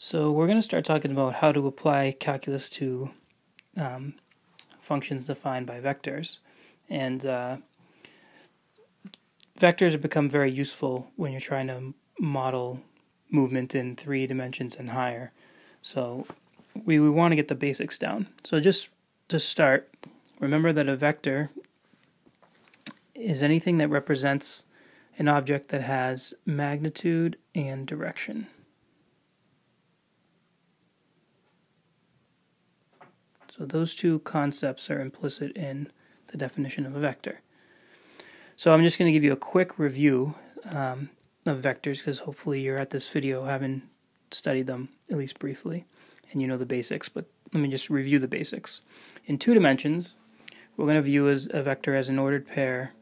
So we're going to start talking about how to apply calculus to um, functions defined by vectors. And uh, vectors have become very useful when you're trying to model movement in three dimensions and higher. So we, we want to get the basics down. So just to start, remember that a vector is anything that represents an object that has magnitude and direction. So those two concepts are implicit in the definition of a vector. So I'm just going to give you a quick review um, of vectors because hopefully you're at this video having studied them at least briefly and you know the basics, but let me just review the basics. In two dimensions, we're going to view as a vector as an ordered pair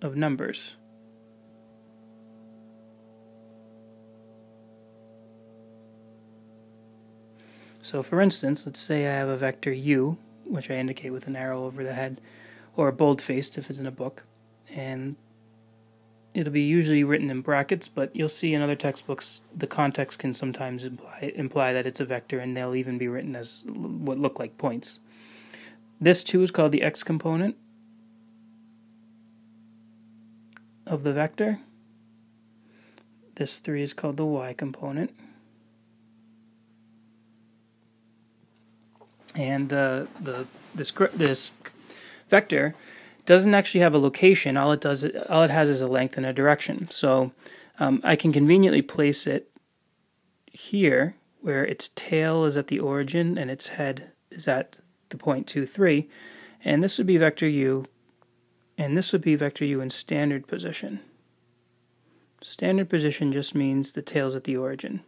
of numbers. So for instance, let's say I have a vector u, which I indicate with an arrow over the head, or bold-faced if it's in a book, and it'll be usually written in brackets, but you'll see in other textbooks the context can sometimes imply, imply that it's a vector, and they'll even be written as what look like points. This two is called the x component of the vector. This 3 is called the y component. And the the this this vector doesn't actually have a location. All it does all it has is a length and a direction. So um, I can conveniently place it here, where its tail is at the origin and its head is at the point two three, and this would be vector u, and this would be vector u in standard position. Standard position just means the tail's at the origin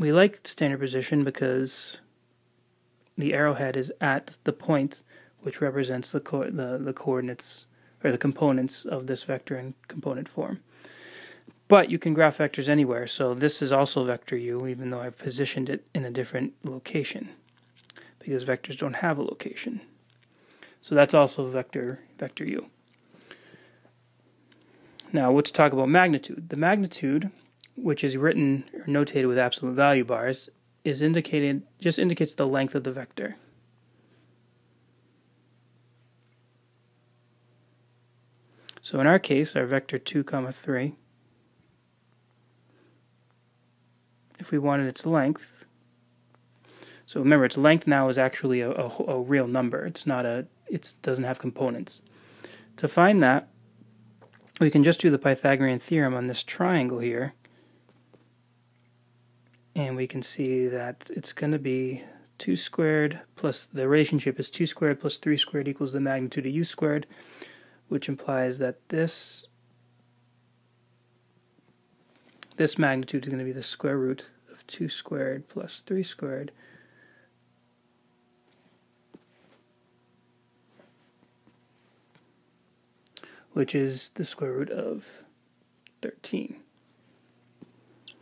we like standard position because the arrowhead is at the point which represents the, co the, the coordinates or the components of this vector in component form. But you can graph vectors anywhere, so this is also vector u, even though I've positioned it in a different location, because vectors don't have a location. So that's also vector vector u. Now let's talk about magnitude. The magnitude which is written or notated with absolute value bars, is indicated just indicates the length of the vector. So in our case, our vector 2 comma 3, if we wanted its length, so remember its length now is actually a, a, a real number. It's not a, it doesn't have components. To find that, we can just do the Pythagorean theorem on this triangle here, and we can see that it's going to be 2 squared plus the relationship is 2 squared plus 3 squared equals the magnitude of u squared, which implies that this this magnitude is going to be the square root of 2 squared plus 3 squared. which is the square root of 13.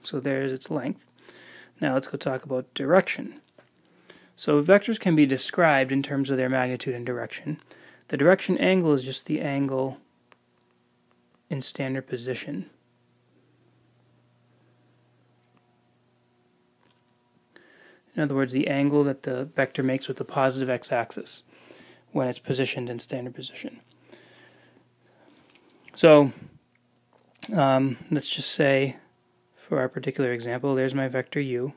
So there's its length. Now let's go talk about direction. So vectors can be described in terms of their magnitude and direction. The direction angle is just the angle in standard position. In other words, the angle that the vector makes with the positive x-axis when it's positioned in standard position. So um, let's just say for our particular example, there's my vector u.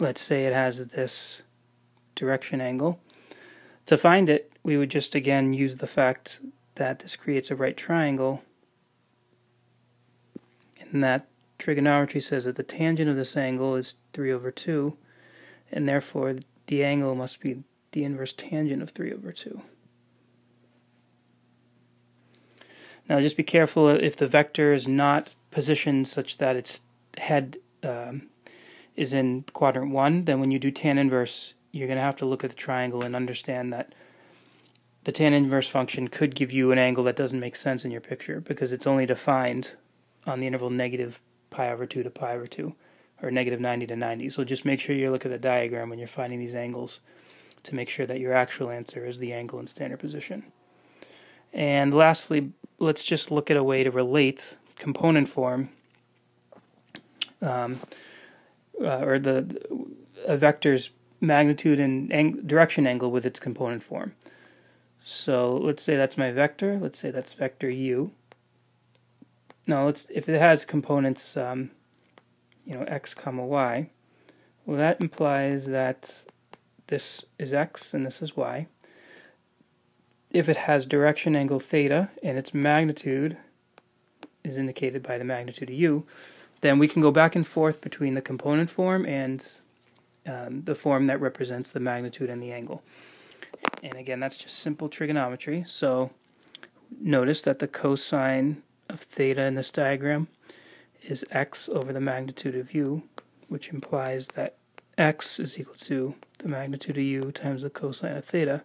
Let's say it has this direction angle. To find it, we would just again use the fact that this creates a right triangle and that trigonometry says that the tangent of this angle is 3 over 2 and therefore the angle must be the inverse tangent of 3 over 2. Now just be careful if the vector is not positioned such that its head um, is in quadrant 1, then when you do tan inverse, you're going to have to look at the triangle and understand that the tan inverse function could give you an angle that doesn't make sense in your picture because it's only defined on the interval negative pi over 2 to pi over 2 or negative 90 to 90. So just make sure you look at the diagram when you're finding these angles to make sure that your actual answer is the angle in standard position. And lastly, let's just look at a way to relate component form, um, uh, or the a vector's magnitude and ang- direction angle with its component form. So let's say that's my vector. Let's say that's vector u. Now let's if it has components, um, you know, x comma y. Well, that implies that this is x and this is y. If it has direction angle theta and its magnitude is indicated by the magnitude of u, then we can go back and forth between the component form and um, the form that represents the magnitude and the angle. And again, that's just simple trigonometry. So notice that the cosine of theta in this diagram is x over the magnitude of u, which implies that x is equal to the magnitude of u times the cosine of theta.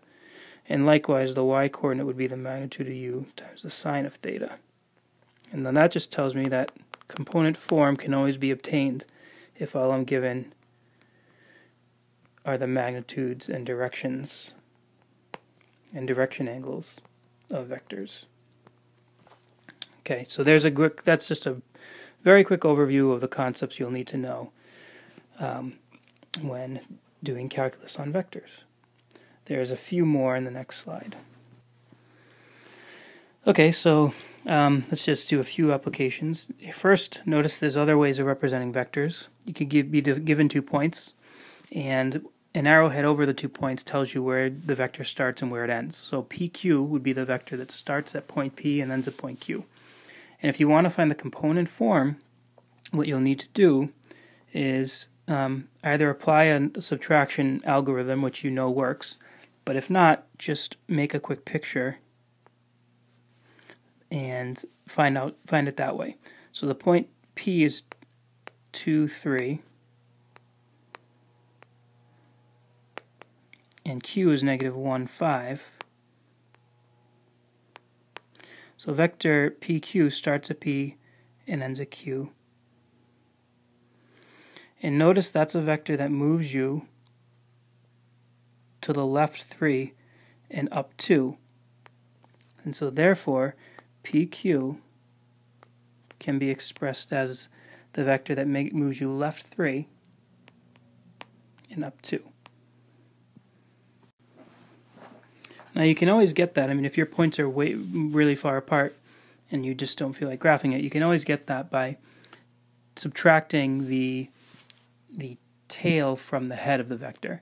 And likewise, the y coordinate would be the magnitude of u times the sine of theta. And then that just tells me that component form can always be obtained if all I'm given are the magnitudes and directions and direction angles of vectors. Okay, so there's a quick, that's just a very quick overview of the concepts you'll need to know um, when doing calculus on vectors. There's a few more in the next slide. Okay, so um, let's just do a few applications. First, notice there's other ways of representing vectors. You could give, be given two points, and an arrowhead over the two points tells you where the vector starts and where it ends. So PQ would be the vector that starts at point P and ends at point Q. And if you want to find the component form, what you'll need to do is um, either apply a subtraction algorithm, which you know works, but if not, just make a quick picture and find out find it that way. So the point P is 2, 3. And Q is negative 1, 5. So vector PQ starts at P and ends at Q. And notice that's a vector that moves you to the left 3 and up 2. And so therefore, PQ can be expressed as the vector that make, moves you left 3 and up 2. Now you can always get that. I mean, if your points are way, really far apart and you just don't feel like graphing it, you can always get that by subtracting the the tail from the head of the vector.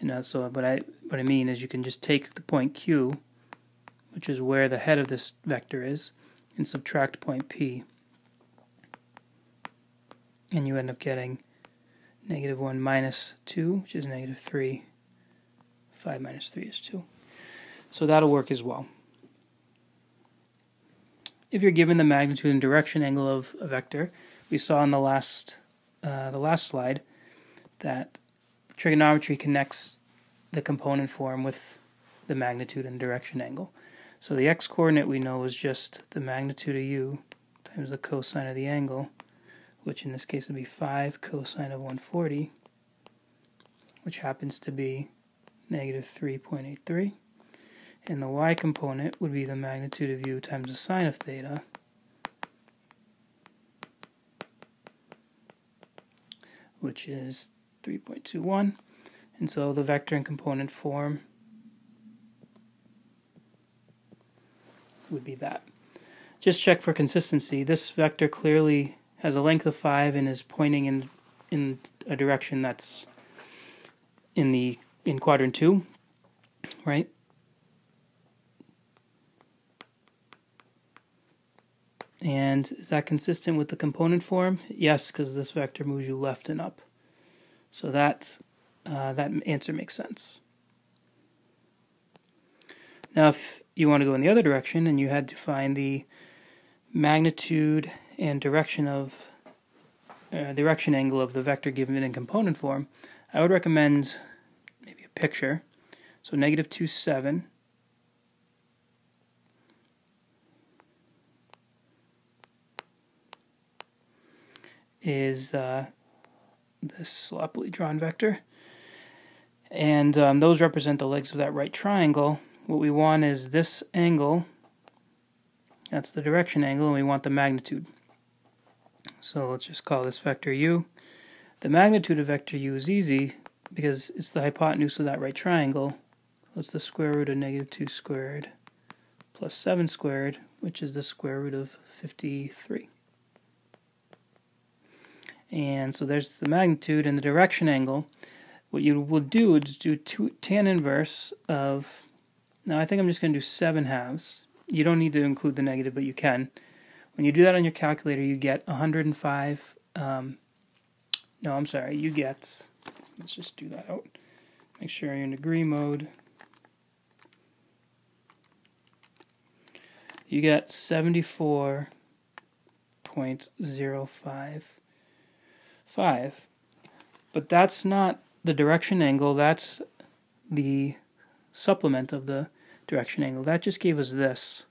And uh, so what I what I mean is you can just take the point Q which is where the head of this vector is, and subtract point P. And you end up getting negative 1 minus 2, which is negative 3. 5 minus 3 is 2. So that'll work as well. If you're given the magnitude and direction angle of a vector, we saw in the last uh, the last slide that trigonometry connects the component form with the magnitude and direction angle. So the x-coordinate we know is just the magnitude of u times the cosine of the angle, which in this case would be 5 cosine of 140, which happens to be negative 3.83. And the y component would be the magnitude of u times the sine of theta, which is 3.21. And so the vector and component form would be that. Just check for consistency. This vector clearly has a length of 5 and is pointing in in a direction that's in the in quadrant 2, right? And is that consistent with the component form? Yes, because this vector moves you left and up. So that uh, that answer makes sense. Now, if you want to go in the other direction and you had to find the magnitude and direction of uh, direction angle of the vector given in component form, I would recommend maybe a picture. So negative 2, 7. is uh, this sloppily drawn vector. And um, those represent the legs of that right triangle what we want is this angle, that's the direction angle, and we want the magnitude. So let's just call this vector u. The magnitude of vector u is easy because it's the hypotenuse of that right triangle. So it's the square root of negative 2 squared plus 7 squared, which is the square root of 53. And so there's the magnitude and the direction angle. What you will do is do two, tan inverse of, now I think I'm just going to do 7 halves. You don't need to include the negative, but you can. When you do that on your calculator, you get 105, um, no, I'm sorry, you get, let's just do that out. Make sure you're in degree mode. You get 74.055. But that's not the direction angle, that's the supplement of the direction angle. That just gave us this.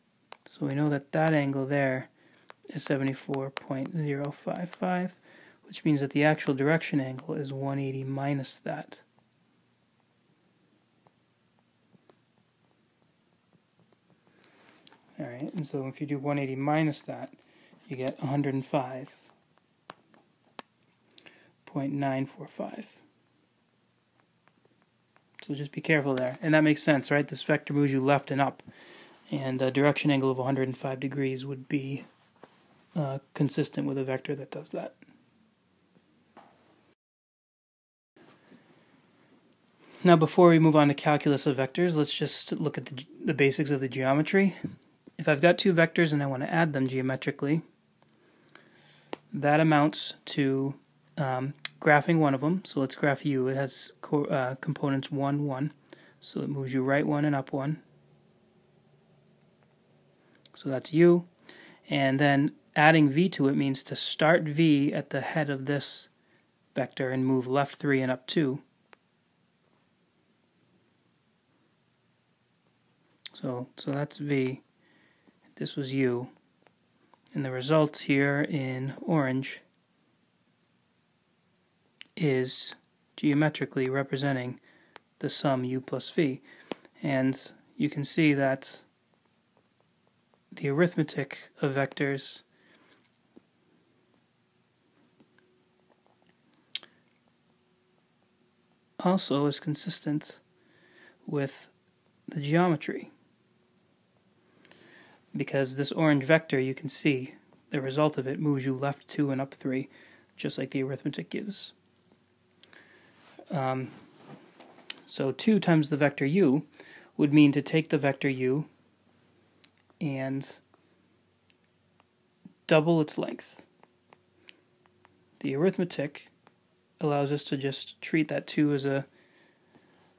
So we know that that angle there is 74.055, which means that the actual direction angle is 180 minus that. Alright, and so if you do 180 minus that, you get 105.945. So just be careful there. And that makes sense, right? This vector moves you left and up. And a direction angle of 105 degrees would be uh, consistent with a vector that does that. Now before we move on to calculus of vectors, let's just look at the, the basics of the geometry. If I've got two vectors and I want to add them geometrically, that amounts to um, graphing one of them. So let's graph u. It has co uh, components 1, 1. So it moves you right 1 and up 1. So that's u. And then adding v to it means to start v at the head of this vector and move left 3 and up 2. So, so that's v. This was u. And the result here in orange is geometrically representing the sum u plus v. And you can see that the arithmetic of vectors also is consistent with the geometry. Because this orange vector, you can see, the result of it moves you left 2 and up 3, just like the arithmetic gives. Um, so 2 times the vector u would mean to take the vector u and double its length. The arithmetic allows us to just treat that 2 as a,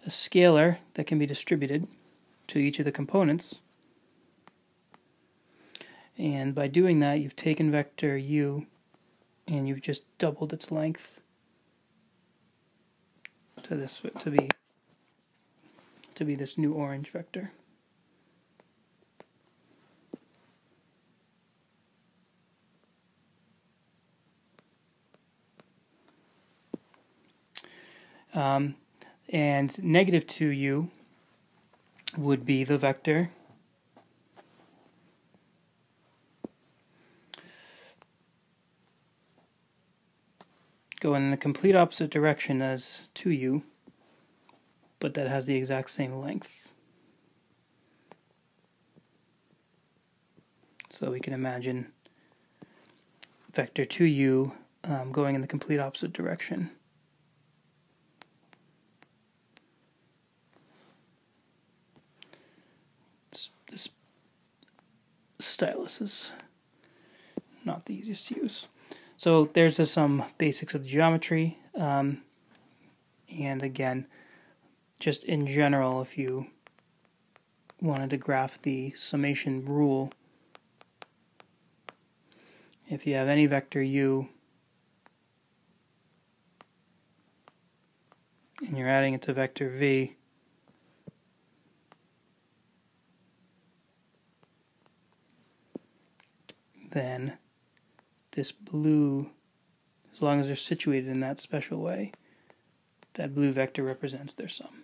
a scalar that can be distributed to each of the components. And by doing that, you've taken vector u and you've just doubled its length to this to be to be this new orange vector. Um, and negative 2u would be the vector in the complete opposite direction as 2u, but that has the exact same length. So we can imagine vector 2u um, going in the complete opposite direction. This stylus is not the easiest to use. So there's just some basics of geometry. Um, and again, just in general, if you wanted to graph the summation rule, if you have any vector u and you're adding it to vector v, then this blue, as long as they're situated in that special way, that blue vector represents their sum.